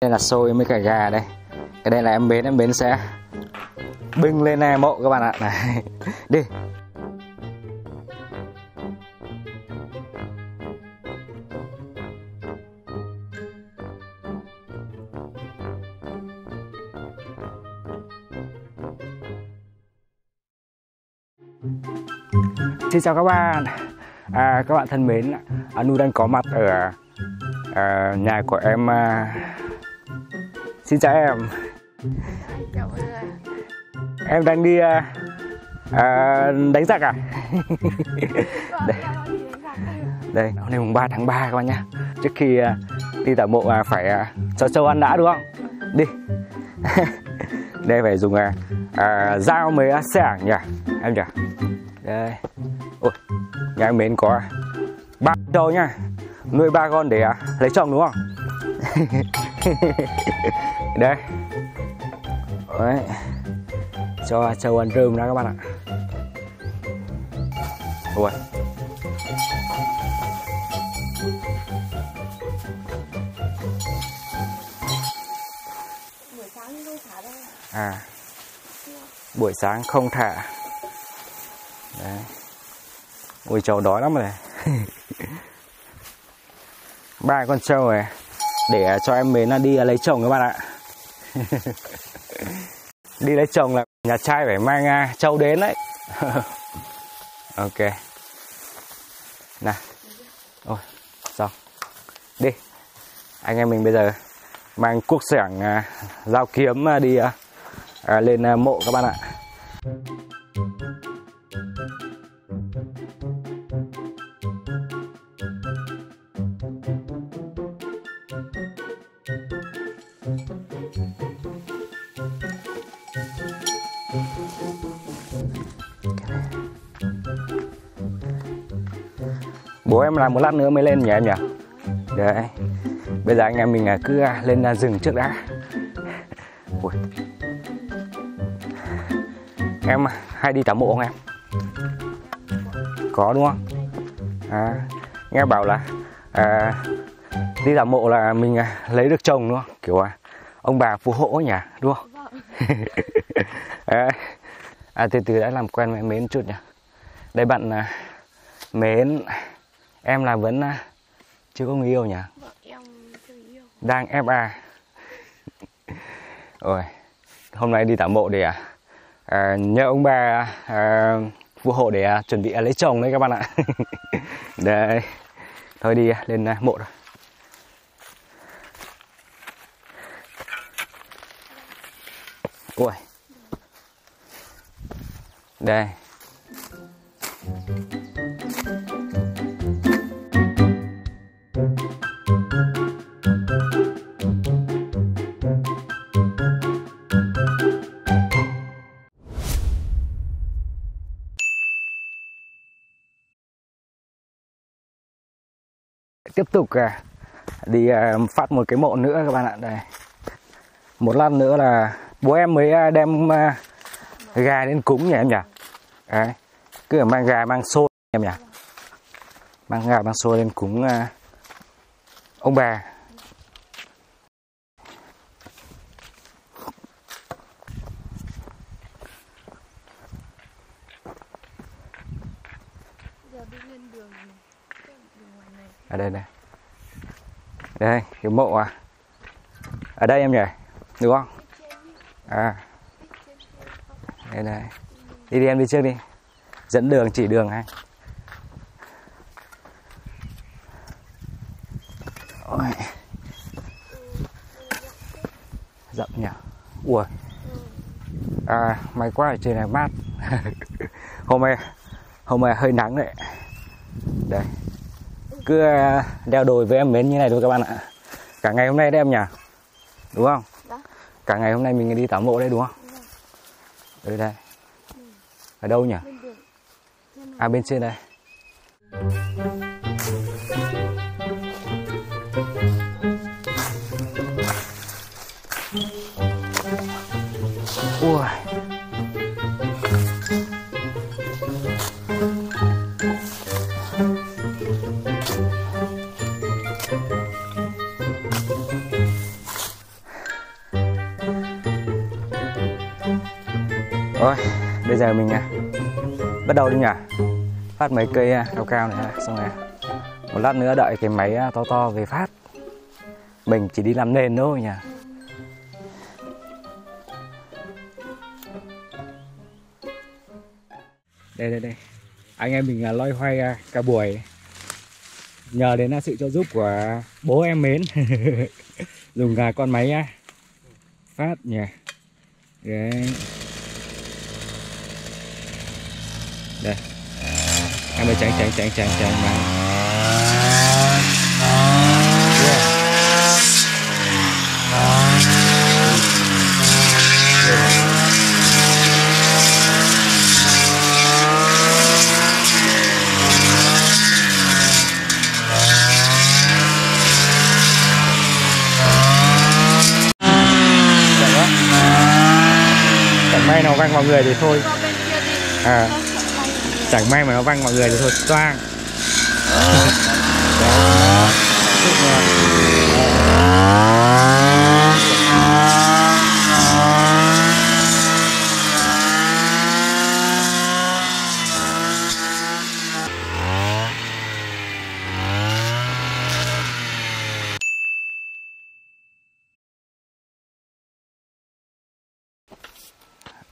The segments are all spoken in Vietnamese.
đây là xôi với cả gà đây. Cái đây là em bến em bến sẽ bưng lên này mộ các bạn ạ. Này đi. Xin chào các bạn. À, Các bạn thân mến à, Nu đang có mặt ở à, nhà của em à, Xin chào em Chào mọi người. Em đang đi à, à, đánh giặc à Vâng, Đây. đây. Hôm nay mùng 3 tháng 3 các bạn nhá Trước khi à, đi tảo mộ à, phải à, cho châu ăn đã đúng không? Đi Đây phải dùng à, à, dao mới à, sẻng nhỉ Em nhỉ Đây Ôi, nhà em mến có ba trâu nhá Nuôi ba con để à, lấy chồng đúng không? Đây Đấy. Cho châu ăn rơm đó các bạn ạ. Đâu. À. Buổi sáng không thả. Đấy. Ôi trâu đói lắm rồi. Ba con trâu này Để cho em mến là đi lấy chồng các bạn ạ Đi lấy chồng là nhà trai phải mang à, trâu đến đấy. Ok. Nào. Ôi xong. Đi. Anh em mình bây giờ Mang cuốc xẻng à, Dao kiếm à, đi à, lên mộ các bạn ạ. Bố em làm một lát nữa mới lên nhỉ em nhỉ Đấy Bây giờ anh em mình à, cứ à, lên à, rừng trước đã Ui. Em hay đi tảo mộ không em? Có đúng không? À, nghe bảo là à, đi tảo mộ là mình lấy được chồng đúng không? Kiểu à, ông bà phù hộ nhỉ, đúng không? À, à, từ từ đã làm quen với Mến chút nhỉ. Đây bạn à, Mến, em là vẫn à, chưa có người yêu nhỉ? Vợ em chưa yêu. Đang FA. Ôi, hôm nay đi tảo mộ để à, à, nhờ ông bà à, phù hộ để à, chuẩn bị à, lấy chồng đấy các bạn ạ. đây, thôi đi à, lên à, mộ rồi. Ui, đây. Tiếp tục à, đi à, phát một cái mộ nữa các bạn ạ. Đây. Một lát nữa là bố em mới à, đem gà đến cúng nhỉ em nhỉ? Đấy. Cứ mang gà, mang xôi em nhỉ? Mang gà, mang xôi lên cúng ông bà. Giờ đi lên đường này ở đây này, đây cái mộ à. Ở đây em nhỉ? Đúng không? À. Đây này, đi đi em đi trước đi. Dẫn đường chỉ đường anh. Ôi. rộng nhỉ? Ui. À may quá ở trên này mát. Hôm nay hôm nay hơi nắng đấy. Đây cứ à, đeo đồi với em mến như này thôi các bạn ạ. Cả ngày hôm nay đấy em nhỉ? Đúng không? Dạ. cả ngày hôm nay mình đi tảo mộ đây đúng không? Ở đây. Ở đâu nhỉ? À bên trên đây bây giờ mình à, bắt đầu đi nhỉ? Phát mấy cây à, cao cao này à, xong rồi à, Một lát nữa đợi cái máy à, to to về phát. Mình chỉ đi làm nền thôi nhỉ? Đây đây đây. Anh em mình là loay hoay à, cả buổi. Nhờ đến à, sự trợ giúp của bố em mến. Dùng à, con máy à, phát nhỉ? Đấy. Đây. Em ơi tránh tránh tránh tránh tránh máy chẳng may nào văng vào người thì thôi. À chẳng may mà nó văng mọi người thì thôi, toang.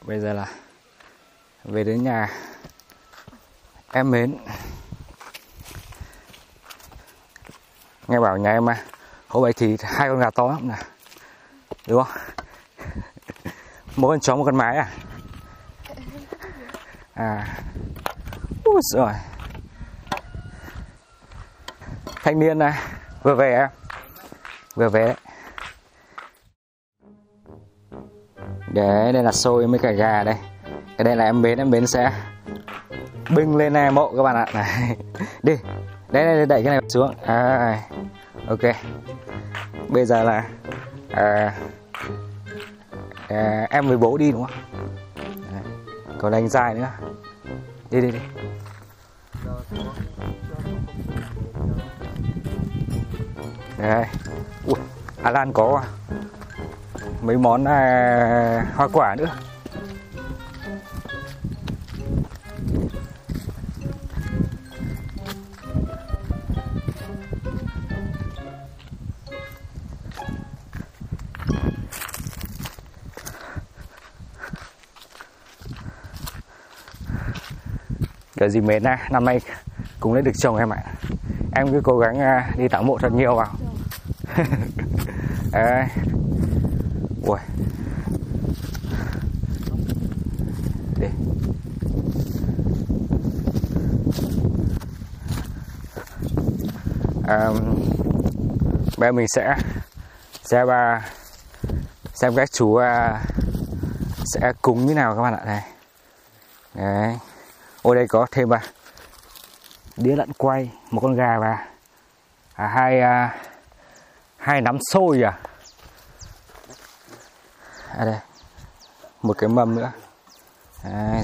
Bây giờ là về đến nhà em mến. Nghe bảo nhà em à hôm vậy thì hai con gà to lắm nè. Đúng không? Mỗi con chó một con mái à? À. Ui rồi thanh niên này vừa về em vừa về. Đấy để đây là xôi với cả gà đây. Cái đây là em bến em bến sẽ bưng lên này mộ các bạn ạ. Này đi. Đây đây đẩy cái này xuống. À, ok. Bây giờ là à, à, em với bố đi đúng không? Còn anh dài nữa. Đi đi đi. Đây Ui, Alan có mấy món à, hoa quả nữa. Cái gì mến à năm nay cũng lấy được chồng em ạ. Em cứ cố gắng à, đi tặng mộ thật nhiều vào. Đấy. ui. Đi bây giờ mình sẽ sẽ ba xem các chú uh, sẽ cúng như nào các bạn ạ. Này. Đấy. Ôi đây có thêm à, đĩa lợn quay, một con gà và à, hai à, hai nắm xôi à. À đây, một cái mâm nữa. À,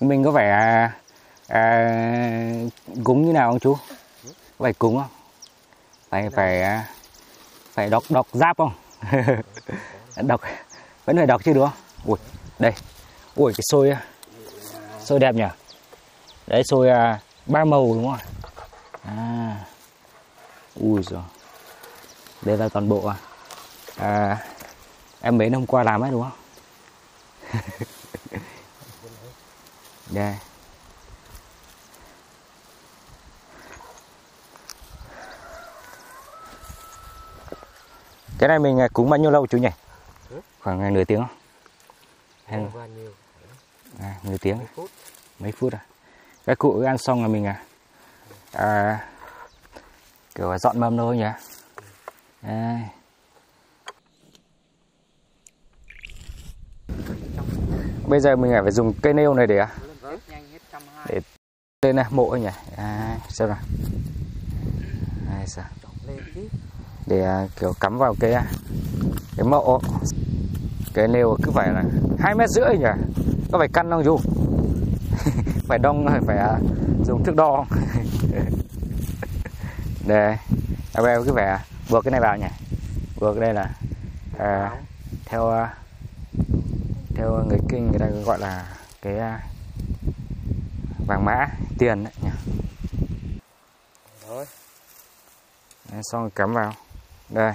mình có vẻ à, à, cúng như nào không chú? Phải cúng không? Phải phải à, phải đọc đọc giáp không? Đọc vẫn phải đọc chứ đúng không? Ui đây. Ui cái xôi xôi đẹp nhỉ? Đấy xôi à, ba màu đúng không à. Ui rồi đây là toàn bộ à, à em mấy hôm qua làm ấy đúng không? Đây cái này mình à, cúng bao nhiêu lâu chú nhỉ? Khoảng à, nửa tiếng không? Hay à, nửa tiếng. Mấy phút? À? Cái cụ ăn xong là mình à, à kiểu dọn mâm thôi nhỉ? Đây. bây giờ mình phải dùng cây nêu này để à, lên trăm hai. lên này mộ nhỉ? À, xem nào. Đây, sao? Để à, kiểu cắm vào cái à, cái mộ. Cái nêu cứ phải là hai mét rưỡi nhỉ? Có phải căn không chú? Phải đông phải phải à, dùng thước đo. Đây à, bây cứ phải buộc cái này vào nhỉ? Buộc đây là à, theo theo người kinh người ta gọi là cái vàng mã tiền đấy nhỉ? Rồi. Xong cắm vào đây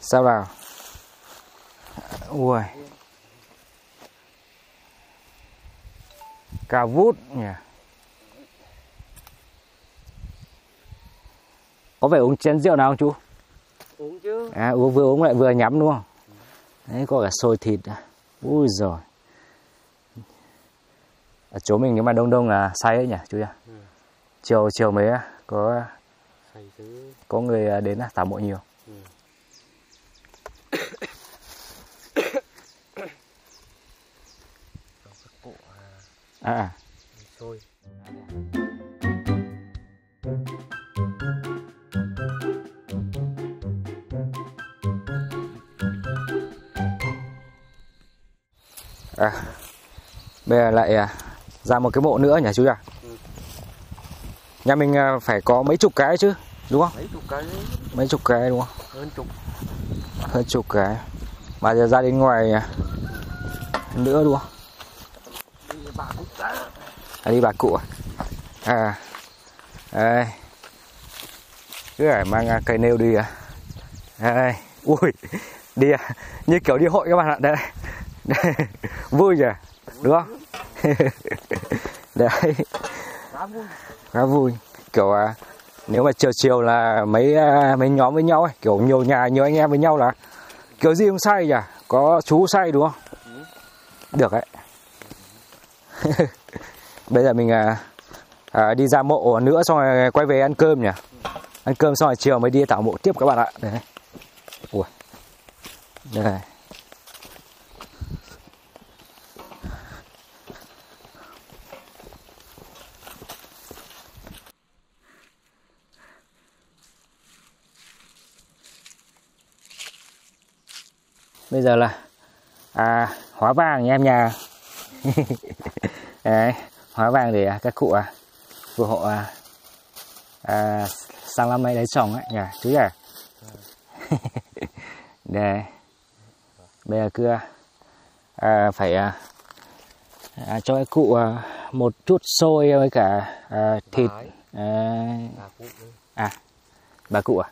sao vào ui cao vút nhỉ có phải uống chén rượu nào không chú Uống chứ. à uống vừa uống lại vừa nhắm đúng không đấy có cả xôi thịt à. ui rồi ở chỗ mình nếu mà đông đông là say ấy nhỉ chú nhỉ Ừ. chiều chiều mới có. Có người à, đến tảo mộ nhiều Ừ. À, à, à. bây giờ lại à, ra một cái mộ nữa nhỉ chú à Ừ. nhà mình phải có mấy chục cái chứ đúng không? Mấy chục cái. Mấy chục cái đúng không? Hơn chục. hơn chục cái. Mà giờ ra đến ngoài à, nữa đúng không? Đi bà đã. à, đi bà cụ à? À đây cứ phải mang cây nêu đi à? Đây ui đi à? Như kiểu đi hội các bạn ạ đây, đây. vui nhỉ? Đúng không? Đấy. Khá vui. khá vui. Kiểu à, nếu mà chiều chiều là mấy à, mấy nhóm với nhau ấy kiểu nhiều nhà nhiều anh em với nhau là kiểu gì cũng say nhỉ? Có chú say đúng không? Ừ. được đấy. Bây giờ mình à, à, đi ra mộ nữa xong rồi quay về ăn cơm nhỉ? Ăn cơm xong rồi chiều mới đi tảo mộ tiếp các bạn ạ. Đấy. Ui. Đây bây giờ là à, hóa vàng nha em nhà. Đấy, hóa vàng để à, các cụ à, phù hộ à, à, sang năm nay lấy chồng ấy nhỉ chú nhỉ? Đây bây giờ cứ à, phải à, à, cho cái cụ à, một chút xôi với cả à, thịt. À, đấy. bà cụ à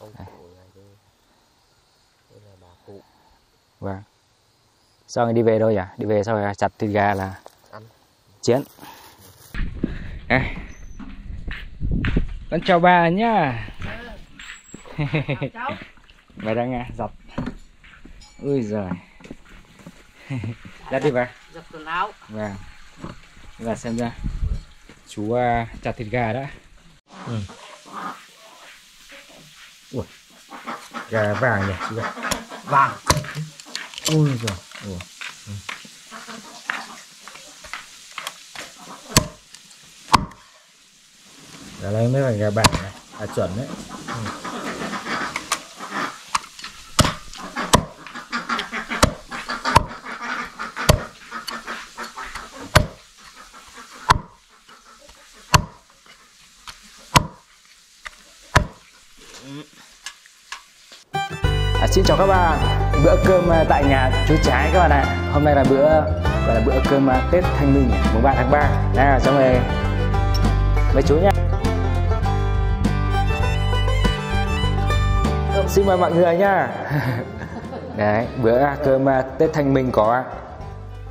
Ông cụ này đây. Đây là bà cụ. Vâng. Xong rồi đi về đâu nhỉ đi về sau rồi chặt thịt gà là Ăn. chiến. À. con chào bà nhá. Bà đang à, dọc ui giời. Dắt đi bà. Dập quần áo. vâng. Và xem ra. Chú à, chặt thịt gà đã. Ừ. ui. Gà vàng nhỉ chú Vàng ôi giời ủa Đó là mấy mới gà bản này, à chuẩn đấy. Ừ. xin chào các bạn. Bữa cơm à, tại nhà chú trái các bạn ạ. Hôm nay là bữa gọi là bữa cơm à, tết thanh minh mùng 3 tháng 3 nào xong rồi. Mấy chú nhá xin mời mọi người nhá đấy bữa cơm à, tết thanh minh có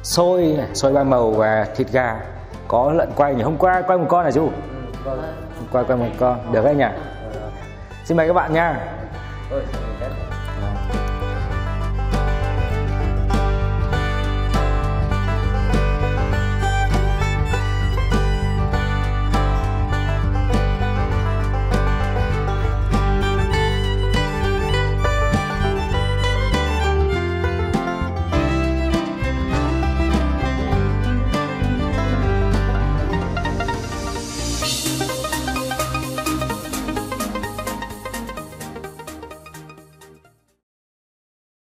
xôi xôi ba màu và thịt gà. Có lợn quay nhỉ? Hôm qua quay một con này chú? Ừ, hôm qua quay một con. Được đấy nhỉ? Xin mời các bạn nha